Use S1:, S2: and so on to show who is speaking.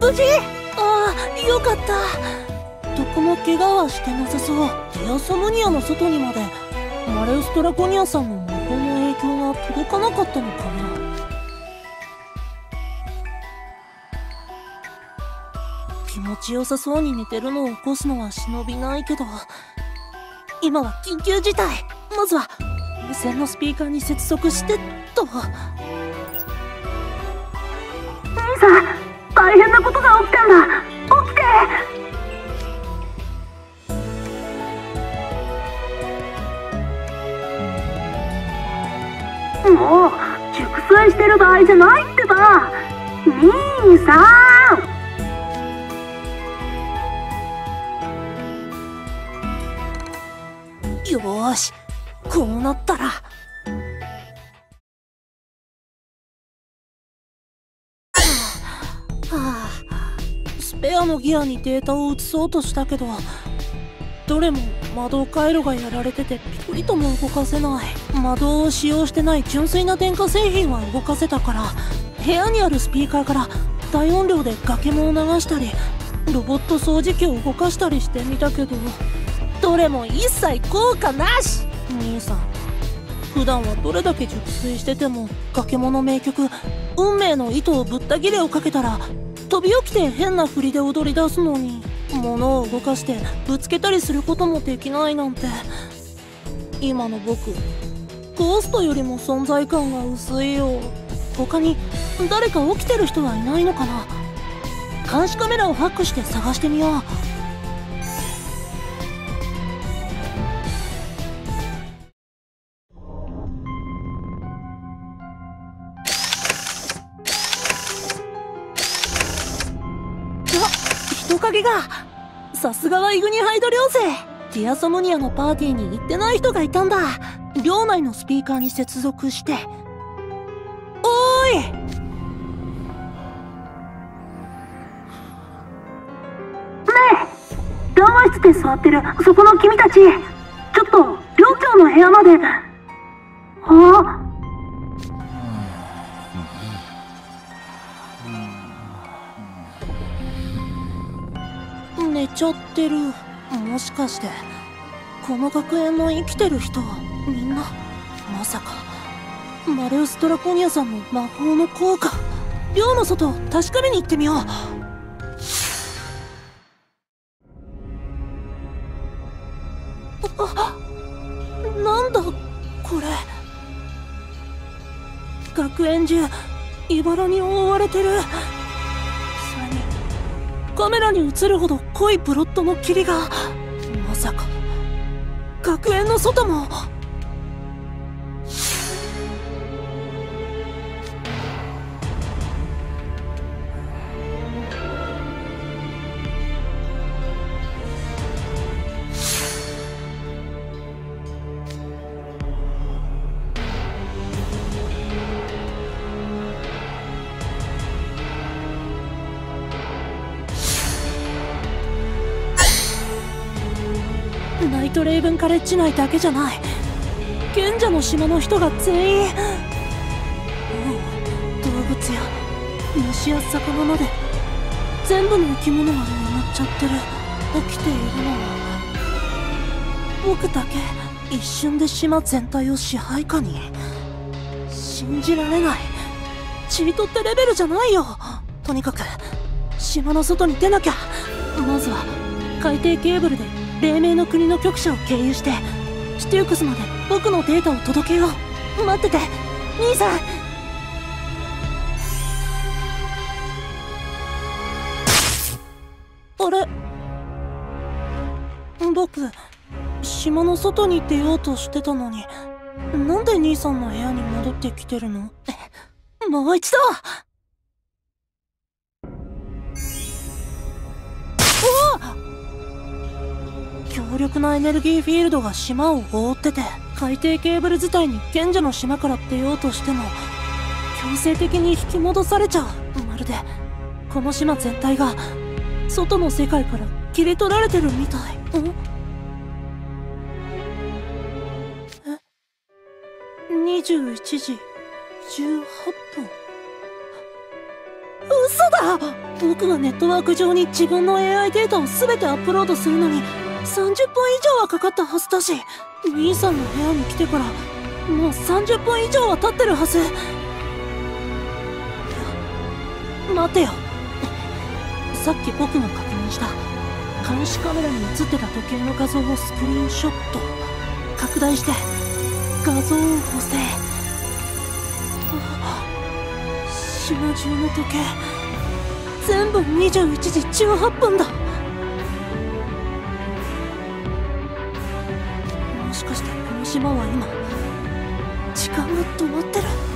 S1: 無事？ああよかった。どこも怪我はしてなさそう。ディアソムニアの外にまで。マレウストラコニアさんの魔法の影響が届かなかったのかな。気持ちよさそうに寝てるのを起こすのは忍びないけど。今は緊急事態。まずは無線のスピーカーに接続して
S2: っと。大変なことが起きたんだ。起きて。もう熟睡してる場合じゃないってば。兄さん。
S1: スペアのギアにデータを移そうとしたけどどれも魔導回路がやられててピクリとも動かせない。魔導を使用してない純粋な電化製品は動かせたから部屋にあるスピーカーから大音量で崖もを流したりロボット掃除機を動かしたりしてみたけどどれも一切効果なし！兄さん普段はどれだけ熟睡してても崖物名曲「運命の糸をぶった切れ」をかけたら飛び起きて変な振りで踊り出すのに物を動かしてぶつけたりすることもできないなんて。今の僕ゴーストよりも存在感が薄いよ他に誰か起きてる人はいないのかな。監視カメラをハックして探してみよう。影がさすがはイグニハイド寮生ディアソムニアのパーティーに行ってない人がいたんだ。寮内のスピーカーに接続して。おーい！
S2: ね談話室で座ってる。そこの君たち。ちょっと寮長の部屋まで。あ？
S1: 寝ちゃってる。もしかしてこの学園の生きてる人はみんなまさかマレウストラコニアさんの魔法の効果寮の外を確かめに行ってみよう。あなんだこれ。学園中茨に覆われてる。カメラに映るほど濃いプロットの霧がまさか学園の外も。トレイブンカレッジ内だけじゃない。賢者の島の人が全員。う動物や虫や魚まで。全部の生き物が眠っちゃってる。起きているのは僕だけ。一瞬で島全体を支配下に信じられないチートってレベルじゃないよとにかく島の外に出なきゃまずは海底ケーブルで黎明の国の局者を経由してシテュークスまで僕のデータを届けよう。待ってて兄さん。あれ？僕島の外に出ようとしてたのになんで兄さんの部屋に戻ってきてるの？もう一度！強力なエネルギーフィールドが島を覆ってて海底ケーブル自体に賢者の島から出ようとしても強制的に引き戻されちゃう。まるでこの島全体が外の世界から切り取られてるみたい。ん？え？21時18分。嘘だ！僕がネットワーク上に自分の AI データを全てアップロードするのに30分以上はかかったはずだし兄さんの部屋に来てからもう30分以上は経ってるはず。待てよ。さっき僕が確認した監視カメラに映ってた時計の画像をスクリーンショット。拡大して画像を補正。島中の時計。全部21時18分だ。もしかしてこの島は今時間が止まってる？